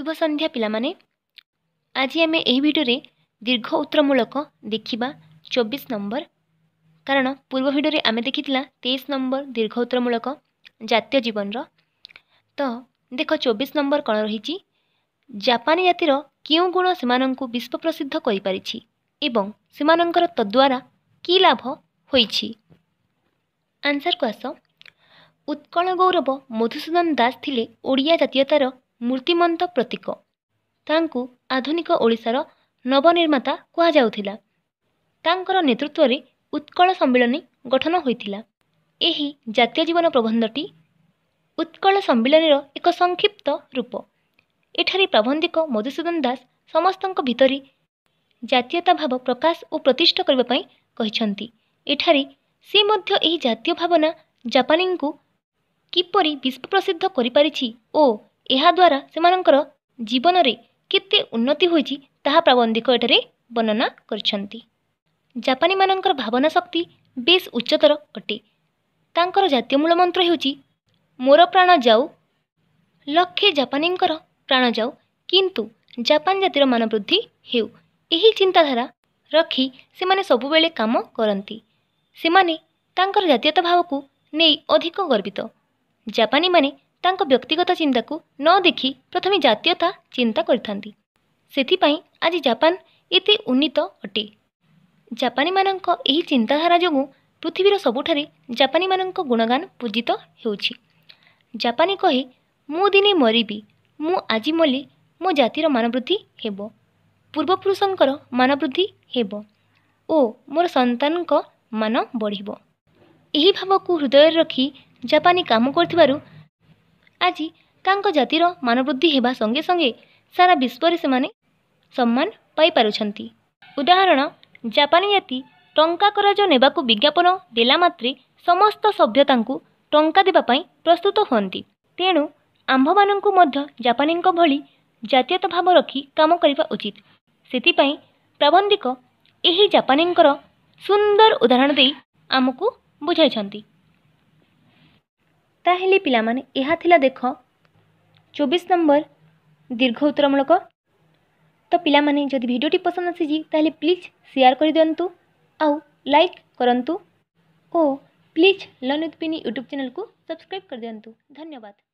ଶୁଭ ସନ୍ଧ୍ୟା ପିଲାମାନେ ଆଜି ଆମେ ଏହି ଭିଡ଼ିଓରେ ଦୀର୍ଘ ଉତ୍ତରମୂଳକ ଦେଖିବା ଚବିଶ ନମ୍ବର କାରଣ ପୂର୍ବ ଭିଡ଼ିଓରେ ଆମେ ଦେଖିଥିଲା ତେଇଶ ନମ୍ବର ଦୀର୍ଘ ଉତ୍ତରମୂଳକ ଜାତୀୟ ଜୀବନର ତ ଦେଖ ଚବିଶ ନମ୍ବର କ'ଣ ରହିଛି ଜାପାନୀ ଜାତିର କେଉଁ ଗୁଣ ସେମାନଙ୍କୁ ବିଶ୍ୱ ପ୍ରସିଦ୍ଧ କରିପାରିଛି ଏବଂ ସେମାନଙ୍କର ତଦ୍ୱାରା କି ଲାଭ ହୋଇଛି ଆନ୍ସରକୁ ଆସ ଉତ୍କଳ ଗୌରବ ମଧୁସୂଦନ ଦାସ ଥିଲେ ଓଡ଼ିଆ ଜାତୀୟତାର ମୂର୍ତ୍ତିମନ୍ତ ପ୍ରତୀକ। ତାଙ୍କୁ ଆଧୁନିକ ଓଡ଼ିଶାର ନବନିର୍ମାତା କୁହାଯାଉଥିଲା। ତାଙ୍କର ନେତୃତ୍ୱରେ ଉତ୍କଳ ସମ୍ମିଳନୀ ଗଠନ ହୋଇଥିଲା। ଏହି ଜାତୀୟ ଜୀବନ ପ୍ରବନ୍ଧଟି ଉତ୍କଳ ସମ୍ମିଳନୀର ଏକ ସଂକ୍ଷିପ୍ତ ରୂପ। ଏଠାରେ ପ୍ରାବନ୍ଧିକ ମଧୁସୂଦନ ଦାସ ସମସ୍ତଙ୍କ ଭିତରେ ଜାତୀୟତା ଭାବ ପ୍ରକାଶ ଓ ପ୍ରତିଷ୍ଠା କରିବା ପାଇଁ କହିଛନ୍ତି ଏଠାରେ ସେ ମଧ୍ୟ ଏହି ଜାତୀୟ ଭାବନା ଜାପାନୀଙ୍କୁ କିପରି ବିଶ୍ୱ ପ୍ରସିଦ୍ଧ କରିପାରିଛି ଓ ଏହାଦ୍ୱାରା ସେମାନଙ୍କର ଜୀବନରେ କେତେ ଉନ୍ନତି ହୋଇଛି ତାହା ପ୍ରାବନ୍ଧିକ ଏଠାରେ ବର୍ଣ୍ଣନା କରିଛନ୍ତି। ଜାପାନୀମାନଙ୍କର ଭାବନା ଶକ୍ତି ବେଶ୍ ଉଚ୍ଚତର ଅଟେ। ତାଙ୍କର ଜାତୀୟ ମୂଳମନ୍ତ୍ର ହେଉଛି ମୋର ପ୍ରାଣ ଯାଉ। ଲକ୍ଷେ ଜାପାନୀଙ୍କର ପ୍ରାଣ ଯାଉ କିନ୍ତୁ ଜାପାନ ଜାତିର ମାନବୃଦ୍ଧି ହେଉ ଏହି ଚିନ୍ତାଧାରା ରଖି ସେମାନେ ସବୁବେଳେ କାମ କରନ୍ତି। ସେମାନେ ତାଙ୍କର ଜାତୀୟତା ଭାବକୁ ନେଇ ଅଧିକ ଗର୍ବିତ। ଜାପାନୀମାନେ ତାଙ୍କ ବ୍ୟକ୍ତିଗତ ଚିନ୍ତାକୁ ନ ଦେଖି ପ୍ରଥମେ ଜାତୀୟତା ଚିନ୍ତା କରିଥାନ୍ତି। ସେଥିପାଇଁ ଆଜି ଜାପାନ ଏତେ ଉନ୍ନୀତ ଅଟେ। ଜାପାନୀମାନଙ୍କ ଏହି ଚିନ୍ତାଧାରା ଯୋଗୁଁ ପୃଥିବୀର ସବୁଠାରେ ଜାପାନୀମାନଙ୍କ ଗୁଣଗାନ ପୂଜିତ ହେଉଛି। ଜାପାନୀ କହେ ମୁଁ ଦିନେ ମରିବି। ମୁଁ ଆଜି ମଲେ ମୋ ଜାତିର ମାନବୃଦ୍ଧି ହେବ। ପୂର୍ବପୁରୁଷଙ୍କର ମାନବୃଦ୍ଧି ହେବ ଓ ମୋର ସନ୍ତାନଙ୍କ ମାନ ବଢ଼ିବ ଏହି ଭାବକୁ ହୃଦୟରେ ରଖି ଜାପାନୀ କାମ କରୁଥିବାରୁ ଆଜି ତାଙ୍କ ଜାତିର ମାନବୃଦ୍ଧି ହେବା ସଙ୍ଗେ ସଙ୍ଗେ ସାରା ବିଶ୍ୱରେ ସେମାନେ ସମ୍ମାନ ପାଇପାରୁଛନ୍ତି। ଉଦାହରଣ ଜାପାନୀ ଜାତି ଟଙ୍କା କରାଜ ନେବାକୁ ବିଜ୍ଞାପନ ଦେଲା ମାତ୍ରେ ସମସ୍ତ ସଭ୍ୟ ତାଙ୍କୁ ଟଙ୍କା ଦେବା ପାଇଁ ପ୍ରସ୍ତୁତ ହୁଅନ୍ତି। ତେଣୁ ଆମ୍ଭମାନଙ୍କୁ ମଧ୍ୟ ଜାପାନୀଙ୍କ ଭଳି ଜାତୀୟତା ଭାବ ରଖି କାମ କରିବା ଉଚିତ। ସେଥିପାଇଁ ପ୍ରାବନ୍ଧିକ ଏହି ଜାପାନୀଙ୍କର ସୁନ୍ଦର ଉଦାହରଣ ଦେଇ ଆମକୁ ବୁଝାଇଛନ୍ତି। ତାହେଲେ ପିଲାମାନେ ଏହା ଥିଲା ଦେଖ ଚବିଶ ନମ୍ବର ଦୀର୍ଘ ଉତ୍ତରମୂଳକ। ତ ପିଲାମାନେ ଯଦି ଭିଡ଼ିଓଟି ପସନ୍ଦ ଆସିଛି ତାହେଲେ ପ୍ଲିଜ୍ ସେୟାର କରିଦିଅନ୍ତୁ ଆଉ ଲାଇକ୍ କରନ୍ତୁ ଓ please learn with Pini YouTube ଚ୍ୟାନେଲକୁ ସବସ୍କ୍ରାଇବ୍ କରିଦିଅନ୍ତୁ। ଧନ୍ୟବାଦ।